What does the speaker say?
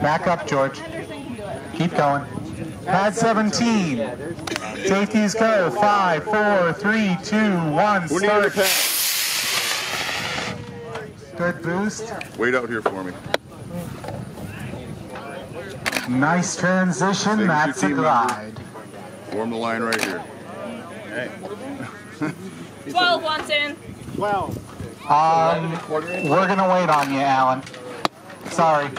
Back up, George. Keep going. Pad 17. Safeties go. Five, four, three, two, one. Start. Good boost. Wait out here for me. Nice transition. That's a glide. Form the line right here. 12 wants in. Um, we're gonna wait on you, Alan. Sorry.